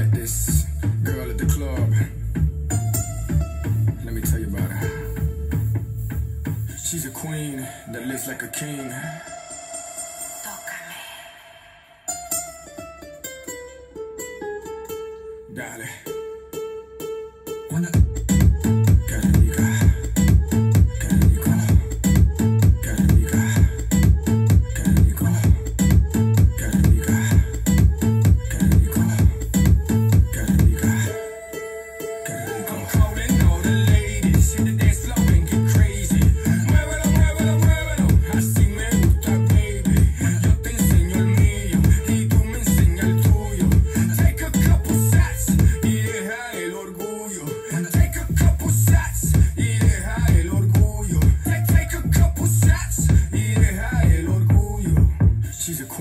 met this girl at the club. Let me tell you about her. She's a queen that lives like a king. Dale. Una...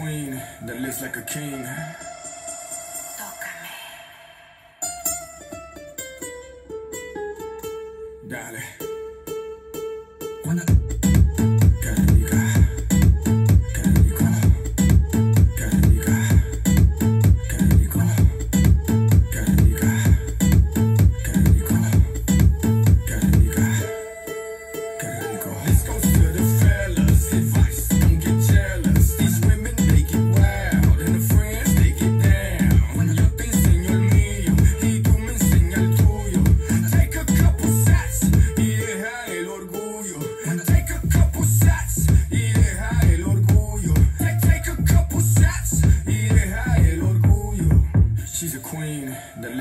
queen that lives like a king. Tócame. Dale. Una. Qué rica. Qué rico. Qué. Qué rico. Qué rico. Qué rico.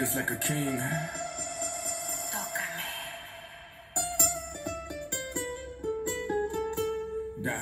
niggas like a king. Tócame. Dale.